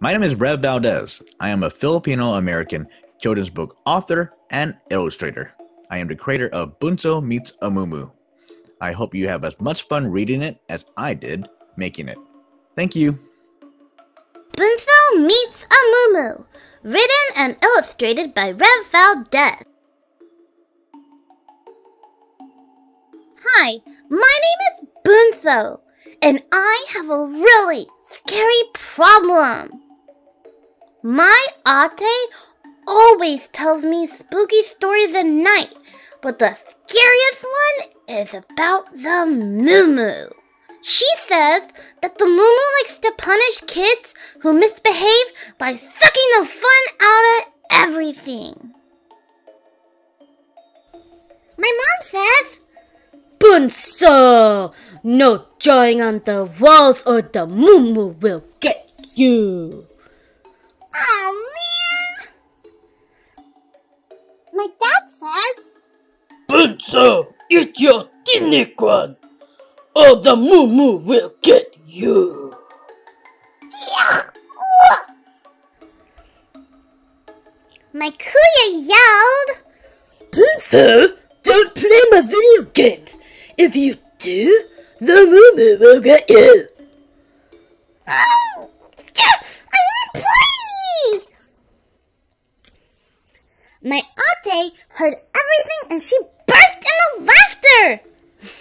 My name is Rev Valdez. I am a Filipino American children's book author and illustrator. I am the creator of Bunso Meets a Mumu. I hope you have as much fun reading it as I did making it. Thank you. Bunso Meets a Mumu, written and illustrated by Rev Valdez. Hi, my name is Bunso, and I have a really scary problem. My ate always tells me spooky stories at night, but the scariest one is about the Moo She says that the Moo likes to punish kids who misbehave by sucking the fun out of everything. My mom says, Bunso! No drawing on the walls or the Moo will get you. My dad says, Bunso, eat your tiniquan, or oh, the Mumu will get you. Yuck! My kuya yelled, Bunso, don't play my video games. If you do, the Mumu will get you. Oh, I want to play! My ate heard everything and she burst into laughter.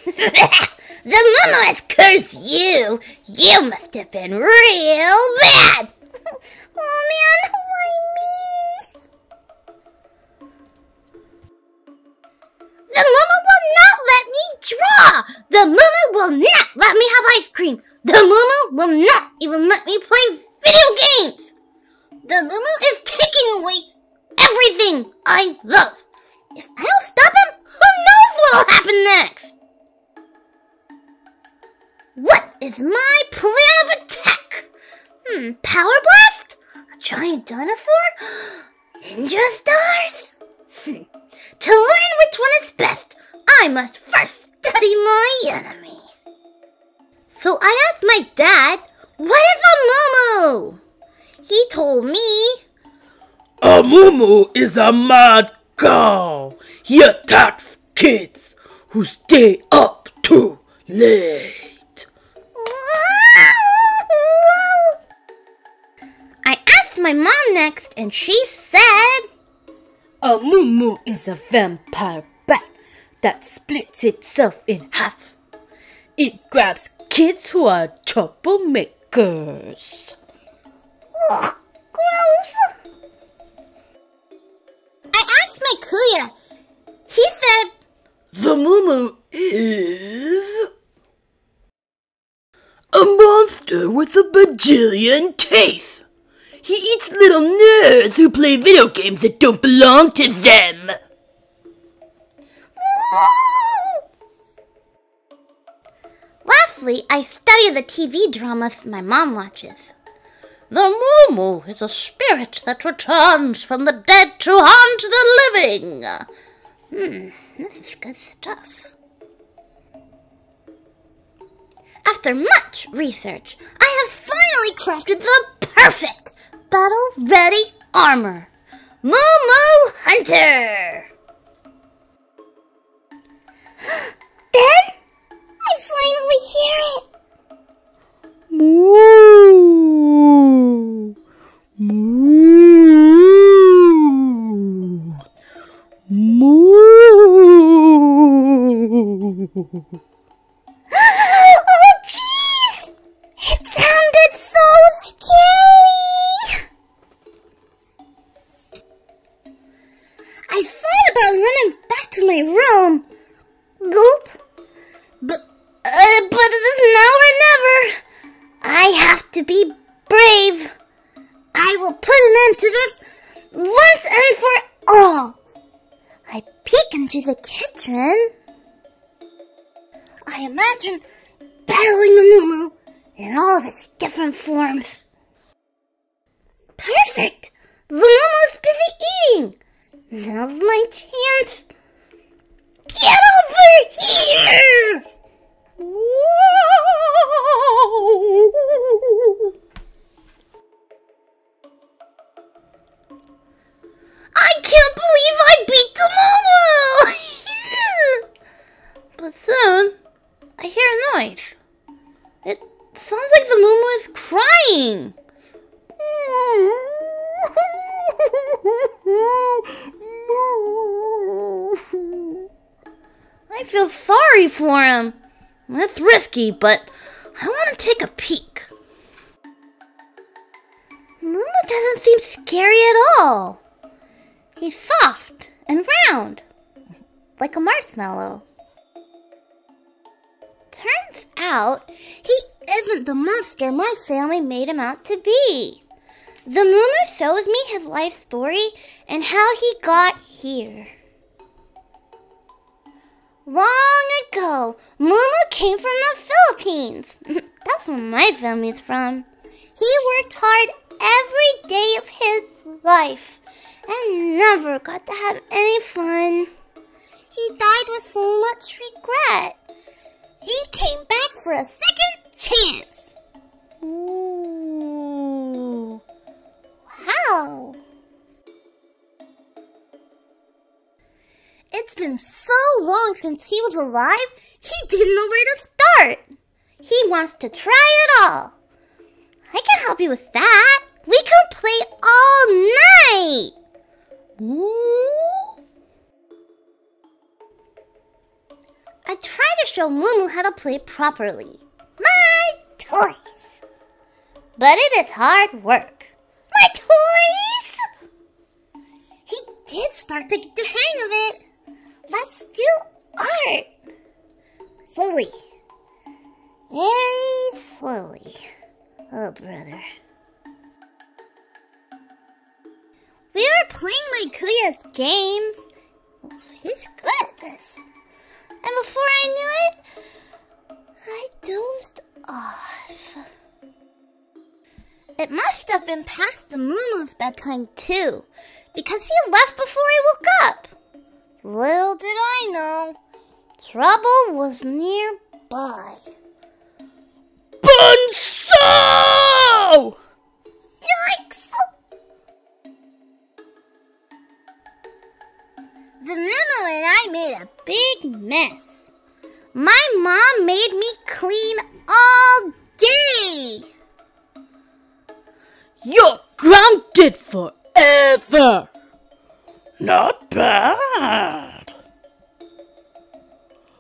the Mumu has cursed you. You must have been real bad. oh man, why me? The Mumu will not let me draw. The Mumu will not let me have ice cream. The Mumu will not even let me play video games. The Mumu is taking away everything I love. If I don't stop him, who knows what'll happen next? What is my plan of attack? Hmm, power blast? A giant dinosaur? Ninja stars? Hmm. To learn which one is best, I must first study my enemy. So I asked my dad, what is a Mumu? He told me, A Moo is a mad cow. He attacks kids who stay up too late. I asked my mom next, and she said, A Moo is a vampire bat that splits itself in half. It grabs kids who are troublemakers. Ugh, gross. Kuya. He said, The Moo is a monster with a bajillion teeth. He eats little nerds who play video games that don't belong to them. Lastly, I study the TV dramas my mom watches. The Moo is a spirit that returns from the dead to haunt the living. Hmm, this is good stuff. After much research, I have finally crafted the perfect battle ready armor. Mumu Hunter! then, I finally hear it. Moo. Moo. Moo. my room. Gulp. But, uh, but it's now or never. I have to be brave. I will put an end to this once and for all. I peek into the kitchen. I imagine battling the Moo in all of its different forms. Perfect! The Moo's busy eating! Now's my chance. But soon, I hear a noise. It sounds like the Moo is crying. I feel sorry for him. It's risky, but I want to take a peek. Luna doesn't seem scary at all. He's soft and round, like a marshmallow. Turns out he isn't the monster my family made him out to be. The Mumu shows me his life story and how he got here. Long ago, Mumu came from the Philippines. That's where my family's from. He worked hard every day of his life and never got to have any fun. He died with so much regret. He came back for a second chance. Ooh. Wow. It's been so long since he was alive, he didn't know where to start. He wants to try it all. I can help you with that. Show Mumu how to play properly. My toys. But it is hard work. My toys! He did start to get the hang of it. But still art. Slowly. Very slowly. Oh, brother. We were playing my Kuya's games. He's good at this. And before I knew it, I dozed off. It must have been past the Mumu's bedtime too, because he left before I woke up. Little did I know, trouble was nearby. Bunso! The Mumu and I made a big mess. My mom made me clean all day. You're grounded forever. Not bad.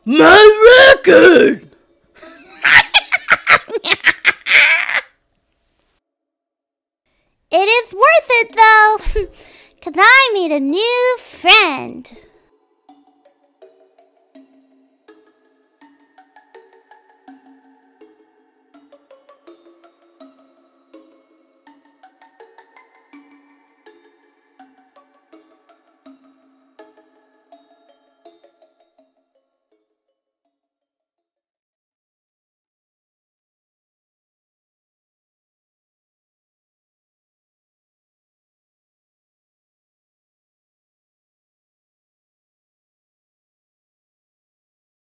My record! It is worth it though, because I made a new friend.